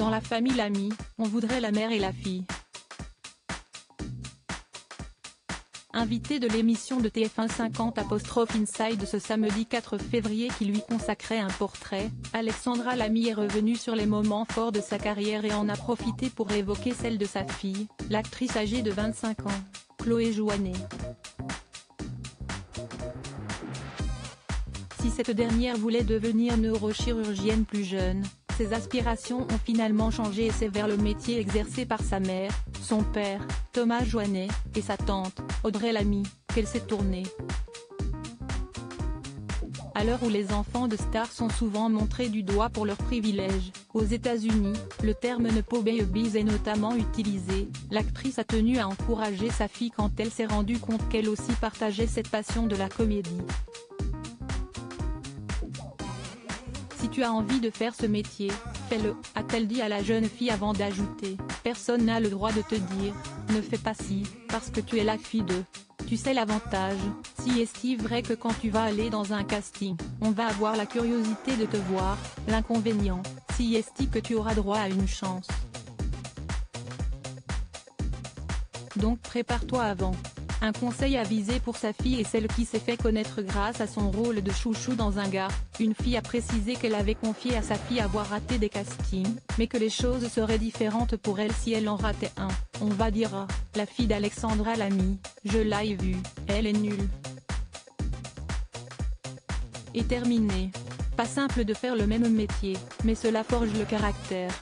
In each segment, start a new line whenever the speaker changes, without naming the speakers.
Dans la famille Lamy, on voudrait la mère et la fille. Invité de l'émission de TF1 50 apostrophe Inside ce samedi 4 février qui lui consacrait un portrait, Alexandra Lamy est revenue sur les moments forts de sa carrière et en a profité pour évoquer celle de sa fille, l'actrice âgée de 25 ans, Chloé Jouanet. Si cette dernière voulait devenir neurochirurgienne plus jeune, ses aspirations ont finalement changé et c'est vers le métier exercé par sa mère, son père, Thomas Joannet, et sa tante, Audrey Lamy, qu'elle s'est tournée. À l'heure où les enfants de stars sont souvent montrés du doigt pour leurs privilèges, aux États-Unis, le terme ne babies est notamment utilisé, l'actrice a tenu à encourager sa fille quand elle s'est rendue compte qu'elle aussi partageait cette passion de la comédie. Si tu as envie de faire ce métier, fais-le, a-t-elle dit à la jeune fille avant d'ajouter, personne n'a le droit de te dire, ne fais pas ci, parce que tu es la fille de. Tu sais l'avantage, si est-il vrai que quand tu vas aller dans un casting, on va avoir la curiosité de te voir, l'inconvénient, si est-il que tu auras droit à une chance. Donc prépare-toi avant. Un conseil avisé pour sa fille et celle qui s'est fait connaître grâce à son rôle de chouchou dans un gars, une fille a précisé qu'elle avait confié à sa fille avoir raté des castings, mais que les choses seraient différentes pour elle si elle en ratait un, on va dire ah, la fille d'Alexandra Lamy, je l'ai vue, elle est nulle. Et terminé. Pas simple de faire le même métier, mais cela forge le caractère.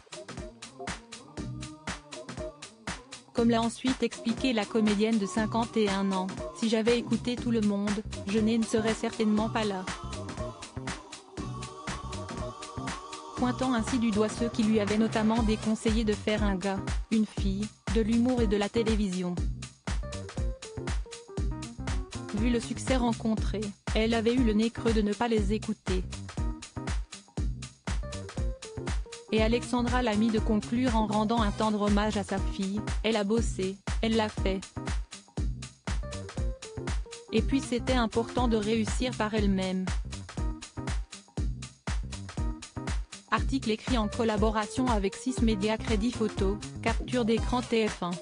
Comme l'a ensuite expliqué la comédienne de 51 ans, si j'avais écouté tout le monde, je ne serais certainement pas là. Pointant ainsi du doigt ceux qui lui avaient notamment déconseillé de faire un gars, une fille, de l'humour et de la télévision. Vu le succès rencontré, elle avait eu le nez creux de ne pas les écouter. Et Alexandra l'a mis de conclure en rendant un tendre hommage à sa fille, elle a bossé, elle l'a fait. Et puis c'était important de réussir par elle-même. Article écrit en collaboration avec 6 médias Crédit Photo, capture d'écran TF1.